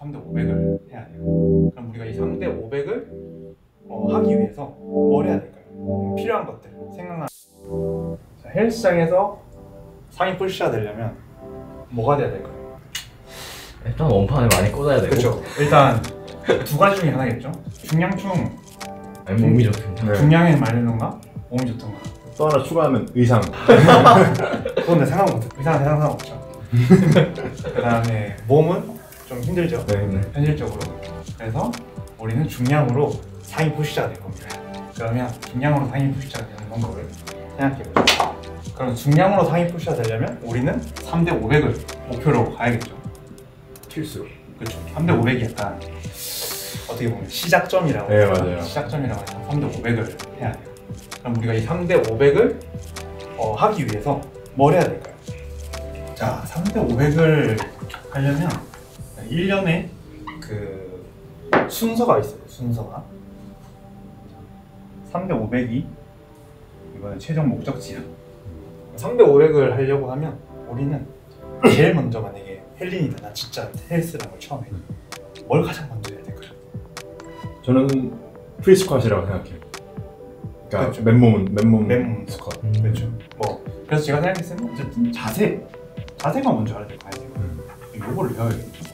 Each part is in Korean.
3대 500을 해야 돼요. 그럼 우리가 이 3대 500을 어, 하기 위해서 뭘 해야 될까요? 음, 필요한 것들 생각나. 자, 헬스장에서 상위 푸시가 되려면 뭐가 돼야 될까요? 일단 원판을 많이 꽂아야 되고 그렇죠. 일단 두 가지 중에 하나겠죠. 중량충 아니, 몸이 좋습니다. 네. 중량에 마르던가 몸이 좋던가. 또 하나 추가하면 의상. 그건 내 생각 못 의상은 상상 없죠. 그다음에 몸은 좀 힘들죠. 네, 네. 현실적으로. 그래서 우리는 중량으로 상위 푸시자가 될 겁니다. 그러면 중량으로 상위 푸시자가 되는 방법을 생각해 보죠. 그럼 중량으로 상위 푸시자 되려면 우리는 3대 500을 목표로 가야겠죠. 필수. 그렇죠. 3대 500이 약간 어떻게 보면 시작점이라고 네, 맞아요. 시작점이라고 해서 3대 500을 해야 돼요. 그럼 우리가 이 3대 500을 어, 하기 위해서 뭘 해야 될까요? 자, 3대 500을 하려면 1년에 그 순서가 있어요. 순서가 3대 500이 이거는 최종 목적지야. 3대 500을 하려고 하면 우리는 제일 먼저 만약에 헬린이다. 나 진짜 걸 처음 해. 뭘 가장 먼저 해야 될까요? 저는 프리스쿼시라고 생각해요. 그러니까 그렇죠. 맨몸은 맨몸 맨몸 스쿼트. 음. 그렇죠. 뭐 그래서 제가 생각했을 때는 어쨌든 자세 자세가 먼저 알아야 될거 아니에요. 음. 요거를 배워야겠죠.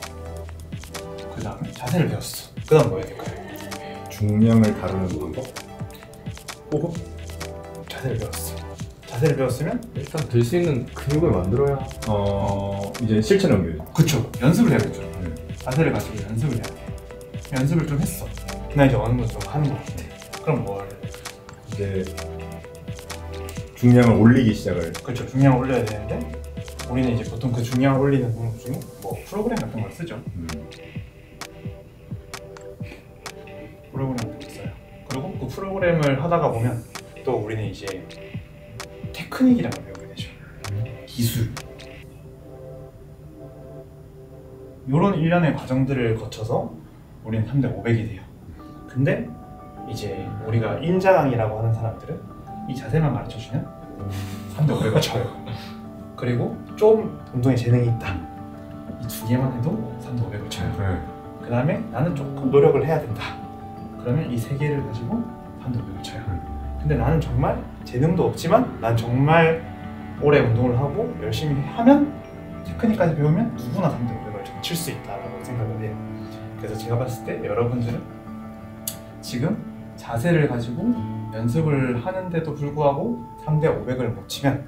그 다음에 자세를 배웠어. 그 다음 뭐 해야 될까요? 중량을 다루는 방법. 호흡. 자세를 배웠어. 자세를 배웠으면 일단 들 수 있는 근육을 만들어야 어 이제 실천 연결. 그쵸 연습을 해야겠죠. 음. 자세를 가지고 연습을 해야 돼. 연습을 좀 했어. 나 이제 어느 정도 좀 하는 것 같아. 그럼 뭐 할래? 이제 중량을 올리기 시작을. 그렇죠. 중량을 올려야 되는데 우리는 이제 보통 그 중량을 올리는 방법 중에 뭐 프로그램 같은 걸 쓰죠. 음. 프로그램을 하다가 보면 또 우리는 이제 테크닉이라는 걸 배우게 되죠. 기술. 이런 일련의 과정들을 거쳐서 우리는 3대 500이 돼요. 근데 이제 우리가 인자강이라고 하는 사람들은 이 자세만 가르쳐주면 3대 500을 쳐요. 그리고 좀 운동에 재능이 있다. 이 두 개만 해도 3대 500을 쳐요. 네. 그 다음에 나는 조금 노력을 해야 된다. 그러면 이 세 개를 가지고 3대 500을 쳐요. 근데 나는 정말 재능도 없지만 난 정말 오래 운동을 하고 열심히 하면 테크닉까지 배우면 누구나 3대 500을 칠 수 있다라고 생각을 해요. 그래서 제가 봤을 때 여러분들은 지금 자세를 가지고 연습을 하는데도 불구하고 3대 500을 못 치면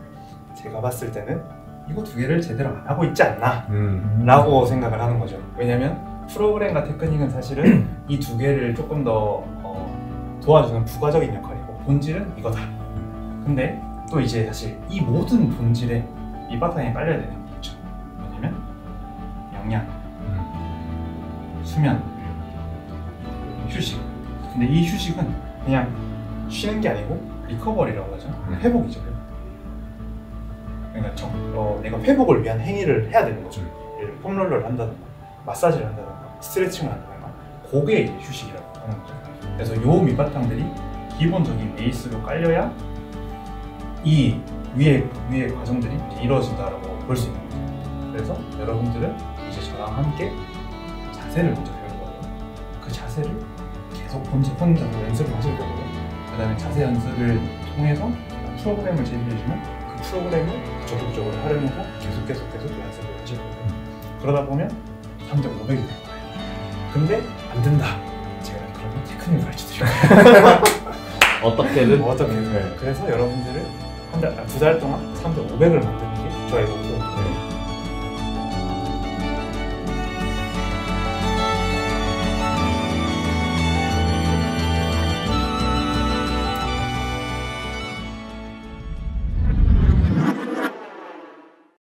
제가 봤을 때는 이거 두 개를 제대로 안 하고 있지 않나 음. 라고 생각을 하는 거죠. 왜냐면 프로그램과 테크닉은 사실은 이 두 개를 조금 더 어, 도와주는 부가적인 역할이고 본질은 이거다. 근데 또 이제 사실 이 모든 본질에 이 바탕에 깔려야 되는 게 있죠. 뭐냐면 영양, 수면, 휴식. 근데 이 휴식은 그냥 쉬는 게 아니고 리커버리라고 하죠. 음. 회복이죠. 회복. 그러니까 정, 어, 내가 회복을 위한 행위를 해야 되는 거죠. 예를 들어 폼롤러를 한다든가 마사지를 한다든가 스트레칭을 한다든가 그게 이제 휴식이라고 하는 거죠. 그래서 요 밑바탕들이 기본적인 베이스로 깔려야 이 위에 위의 과정들이 이제 이루어진다라고 볼 수 있는 거죠. 그래서 여러분들은 이제 저랑 함께 자세를 먼저 배울 거고요. 그 자세를 계속 혼자 혼자 연습을 하실 거고요. 그다음에 자세 연습을 통해서 프로그램을 제시해주면 그 프로그램을 적극적으로 활용해서 계속 계속 계속 연습을 하실 거고요. 그러다 보면 3대 500이 될 거예요. 근데 안 된다. 제가 그러면 테크닉을 가르쳐 드릴 거예요. 어떻게든 뭐 어떻게? 네. 그래서 여러분들을 한 달, 두 달 동안 3대 500을 만드는 게 저의 목표입니다.